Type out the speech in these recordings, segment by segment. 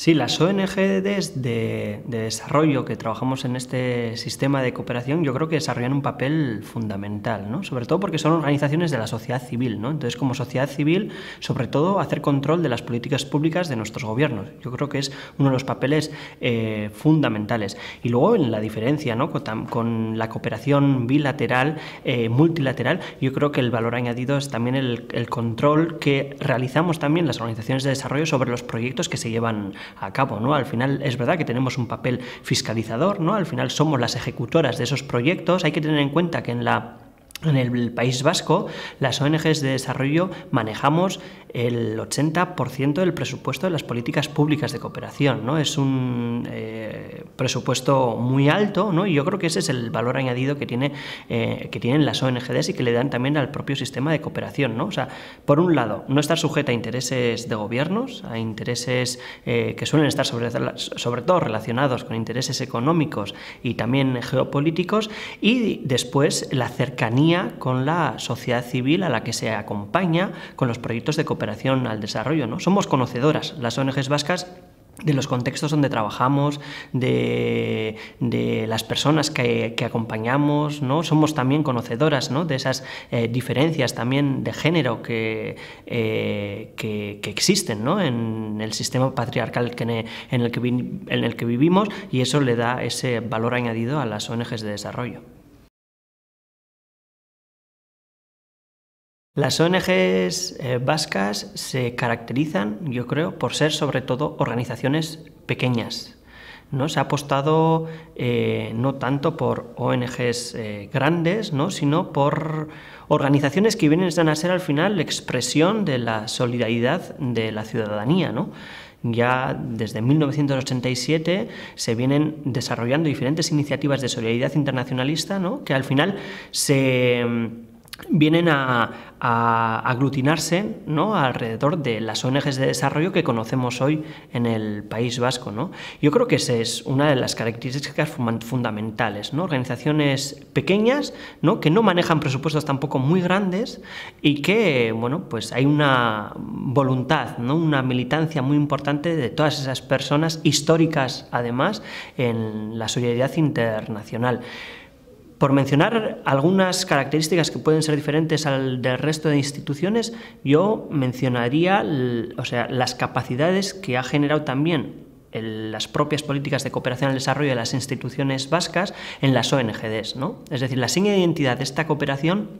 Sí, las ONGs de, desarrollo que trabajamos en este sistema de cooperación, yo creo que desarrollan un papel fundamental, ¿no? sobre todo porque son organizaciones de la sociedad civil. ¿no? Entonces, como sociedad civil, sobre todo, hacer control de las políticas públicas de nuestros gobiernos. Yo creo que es uno de los papeles eh, fundamentales. Y luego, en la diferencia ¿no? con, la cooperación bilateral, eh, multilateral, yo creo que el valor añadido es también el, el control que realizamos también las organizaciones de desarrollo sobre los proyectos que se llevan a cabo, ¿no? Al final es verdad que tenemos un papel fiscalizador, ¿no? Al final somos las ejecutoras de esos proyectos. Hay que tener en cuenta que en la en el País Vasco, las ONGs de desarrollo manejamos el 80% del presupuesto de las políticas públicas de cooperación. ¿no? Es un eh, presupuesto muy alto ¿no? y yo creo que ese es el valor añadido que, tiene, eh, que tienen las ONGs y que le dan también al propio sistema de cooperación. ¿no? O sea, por un lado, no estar sujeta a intereses de gobiernos, a intereses eh, que suelen estar sobre, sobre todo relacionados con intereses económicos y también geopolíticos, y después la cercanía con la sociedad civil a la que se acompaña con los proyectos de cooperación al desarrollo. ¿no? Somos conocedoras, las ONGs vascas de los contextos donde trabajamos, de, las personas que, acompañamos, ¿no? Somos también conocedoras de esas eh, diferencias también de género que, eh, que, existen en el sistema patriarcal en, el que, en el que vivimos y eso le da ese valor añadido a las ONGs de desarrollo. Las ONGs eh, vascas se caracterizan, yo creo, por ser sobre todo organizaciones pequeñas. ¿no? Se ha apostado eh, no tanto por ONGs eh, grandes, ¿no? sino por organizaciones que vienen a ser al final la expresión de la solidaridad de la ciudadanía. ¿no? Ya desde 1987 se vienen desarrollando diferentes iniciativas de solidaridad internacionalista que al final se vienen a, aglutinarse ¿no? alrededor de las ONGs de desarrollo que conocemos hoy en el País Vasco. ¿no? Yo creo que esa es una de las características fundamentales, ¿no? organizaciones pequeñas ¿no? que no manejan presupuestos tampoco muy grandes y que bueno, pues hay una voluntad, ¿no? una militancia muy importante de todas esas personas históricas además en la solidaridad internacional. Por mencionar algunas características que pueden ser diferentes al del resto de instituciones, yo mencionaría o sea, las capacidades que ha generado también las propias políticas de cooperación al desarrollo de las instituciones vascas en las ONGDs. ¿no? Es decir, la seña de identidad de esta cooperación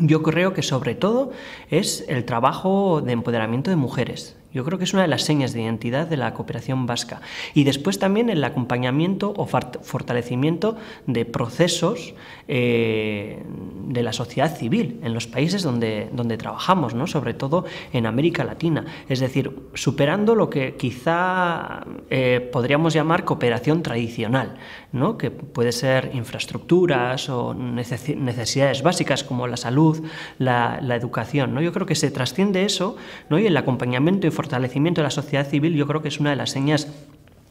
yo creo que sobre todo es el trabajo de empoderamiento de mujeres. Yo creo que es una de las señas de identidad de la cooperación vasca. Y después también el acompañamiento o fortalecimiento de procesos eh, de la sociedad civil en los países donde, donde trabajamos, ¿no? sobre todo en América Latina. Es decir, superando lo que quizá eh, podríamos llamar cooperación tradicional, ¿no? que puede ser infraestructuras o necesidades básicas como la salud, la, educación. ¿no? Yo creo que se trasciende eso ¿no? y el acompañamiento y fortalecimiento de la sociedad civil yo creo que es una de las señas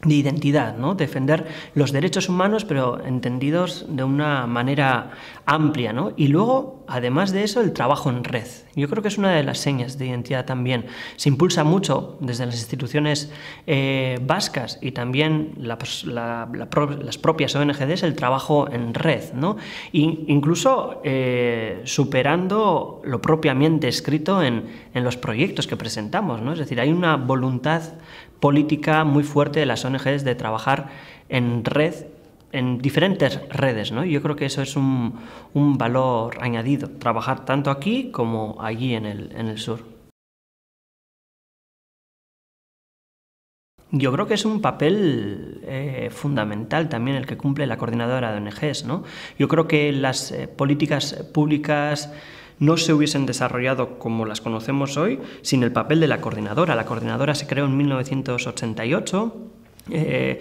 de identidad, ¿no? defender los derechos humanos, pero entendidos de una manera amplia. ¿no? Y luego, además de eso, el trabajo en red. Yo creo que es una de las señas de identidad también. Se impulsa mucho desde las instituciones eh, vascas y también las propias ONGDs el trabajo en red, ¿no? incluso eh, superando lo propiamente escrito en, en los proyectos que presentamos. ¿no? Es decir, hay una voluntad política muy fuerte de las ONGs de trabajar en red en diferentes redes, ¿no? Yo creo que eso es un, valor añadido, trabajar tanto aquí como allí en el, en el sur. Yo creo que es un papel eh, fundamental también el que cumple la coordinadora de ONGs. ¿no? Yo creo que las eh, políticas públicas no se hubiesen desarrollado como las conocemos hoy sin el papel de la coordinadora. La coordinadora se creó en 1988. Eh,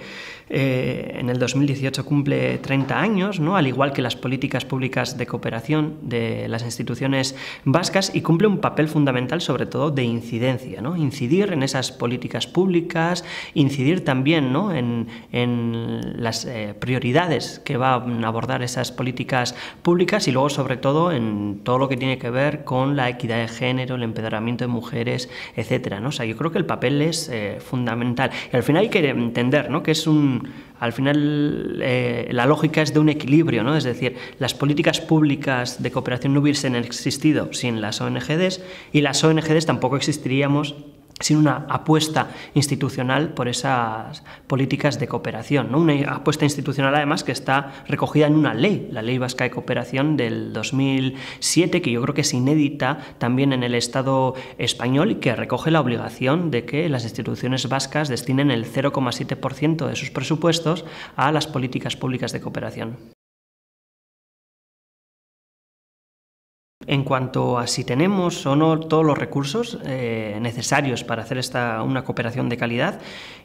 eh, en el 2018 cumple 30 años, ¿no? al igual que las políticas públicas de cooperación de las instituciones vascas, y cumple un papel fundamental sobre todo de incidencia, ¿no? incidir en esas políticas públicas, incidir también ¿no? en, las eh, prioridades que van a abordar esas políticas públicas y luego sobre todo en todo lo que tiene que ver con la equidad de género, el empoderamiento de mujeres, etcétera. ¿no? O sea, yo creo que el papel es eh, fundamental. Y al final hay que entender ¿no? que es un al final eh, la lógica es de un equilibrio, ¿no? es decir, las políticas públicas de cooperación no hubiesen existido sin las ONGs y las ONGs tampoco existiríamos sin una apuesta institucional por esas políticas de cooperación. ¿no? Una apuesta institucional, además, que está recogida en una ley, la Ley Vasca de Cooperación del 2007, que yo creo que es inédita también en el Estado español y que recoge la obligación de que las instituciones vascas destinen el 0,7% de sus presupuestos a las políticas públicas de cooperación. En cuanto a si tenemos o no todos los recursos eh, necesarios para hacer esta, una cooperación de calidad,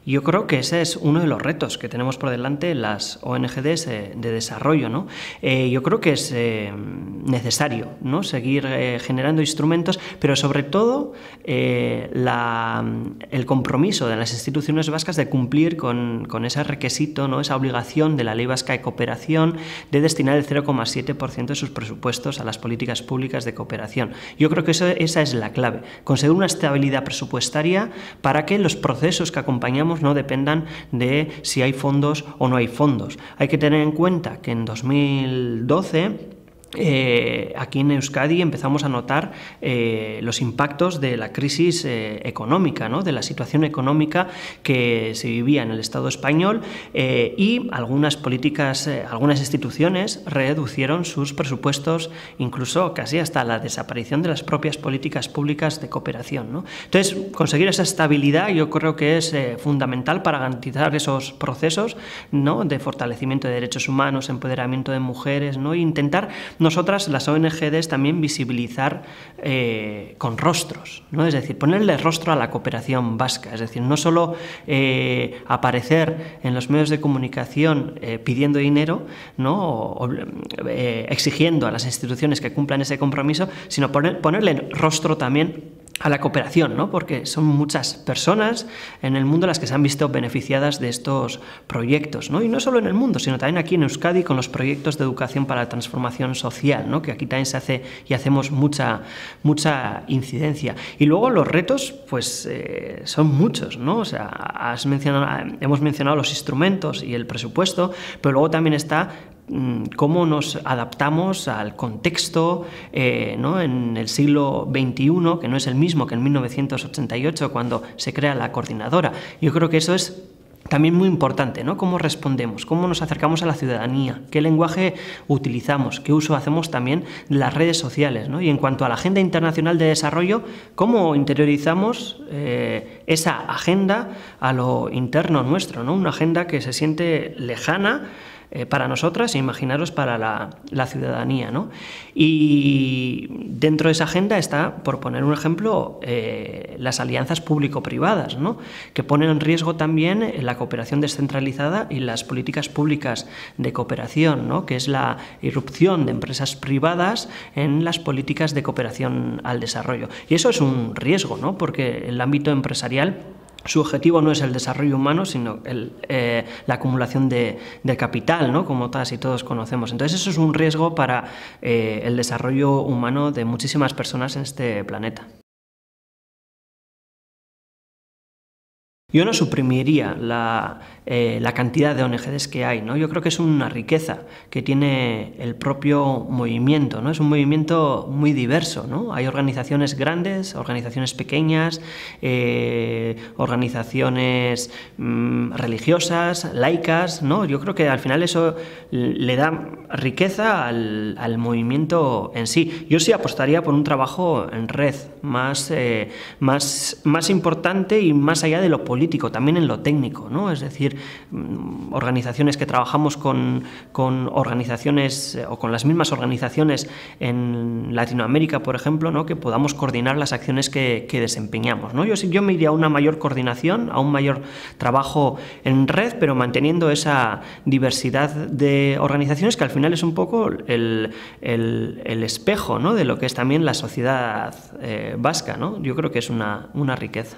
yo creo que ese es uno de los retos que tenemos por delante las ONGs eh, de desarrollo. ¿no? Eh, yo creo que es necesario ¿no? seguir generando instrumentos, pero sobre todo la, el compromiso de las instituciones vascas de cumplir con, con, ese requisito, ¿no? esa obligación de la Ley Vasca de Cooperación de destinar el 0,7% de sus presupuestos a las políticas públicas de cooperación. Yo creo que esa es la clave, conseguir una estabilidad presupuestaria para que los procesos que acompañamos no dependan de si hay fondos o no hay fondos. Hay que tener en cuenta que en 2012 eh, aquí en Euskadi empezamos a notar eh, los impactos de la crisis eh, económica, de la situación económica que se vivía en el Estado español y algunas políticas, algunas instituciones reducieron sus presupuestos, incluso casi hasta la desaparición de las propias políticas públicas de cooperación. Entonces, conseguir esa estabilidad yo creo que es fundamental para garantizar esos procesos de fortalecimiento de derechos humanos, empoderamiento de mujeres, ¿no? e intentar nosotras, las ONGs, también visibilizar eh, con rostros, ¿no? es decir, ponerle rostro a la cooperación vasca, es decir, no solo eh, aparecer en los medios de comunicación eh, pidiendo dinero, ¿no? O, exigiendo a las instituciones que cumplan ese compromiso, sino ponerle rostro también a la cooperación, ¿no? porque son muchas personas en el mundo las que se han visto beneficiadas de estos proyectos, ¿no? y no solo en el mundo, sino también aquí en Euskadi con los proyectos de educación para la transformación social, ¿no? que aquí también se hace y hacemos mucha, mucha incidencia. Y luego los retos, pues eh, son muchos, ¿no? o sea, has mencionado, hemos mencionado los instrumentos y el presupuesto, pero luego también está cómo nos adaptamos al contexto eh, en el siglo XXI, que no es el mismo que en 1988 cuando se crea la coordinadora. Yo creo que eso es también muy importante, ¿no? Cómo respondemos, cómo nos acercamos a la ciudadanía, qué lenguaje utilizamos, qué uso hacemos también de las redes sociales, ¿no? Y en cuanto a la Agenda Internacional de Desarrollo, cómo interiorizamos eh, esa agenda a lo interno nuestro, ¿no? Una agenda que se siente lejana, eh, para nosotras e imaginaros para la, ciudadanía. ¿no? Y dentro de esa agenda está, por poner un ejemplo, eh, las alianzas público-privadas, ¿no? que ponen en riesgo también la cooperación descentralizada y las políticas públicas de cooperación, ¿no? que es la irrupción de empresas privadas en las políticas de cooperación al desarrollo. Y eso es un riesgo, ¿no? porque el ámbito empresarial su objetivo no es el desarrollo humano, sino eh, la acumulación de, capital, ¿no? como y todos conocemos. Entonces eso es un riesgo para eh, el desarrollo humano de muchísimas personas en este planeta. Yo no suprimiría eh, la, cantidad de ONGs que hay, ¿no? Yo creo que es una riqueza que tiene el propio movimiento, ¿no? Es un movimiento muy diverso, ¿no? Hay organizaciones grandes, organizaciones pequeñas, eh, organizaciones mm, religiosas, laicas, ¿no? Yo creo que al final eso le da riqueza al, movimiento en sí. Yo sí apostaría por un trabajo en red, más, eh, más, más importante y más allá de lo político, también en lo técnico, ¿no? Es decir, mm, organizaciones que trabajamos con, con organizaciones eh, o con las mismas organizaciones en Latinoamérica, por ejemplo, ¿no? que podamos coordinar las acciones que, que desempeñamos. ¿no? Yo, yo me iría a una mayor coordinación, a un mayor trabajo en red, pero manteniendo esa diversidad de organizaciones que al final es un poco el, el, espejo ¿no? de lo que es también la sociedad eh, vasca. ¿no? Yo creo que es una, una riqueza.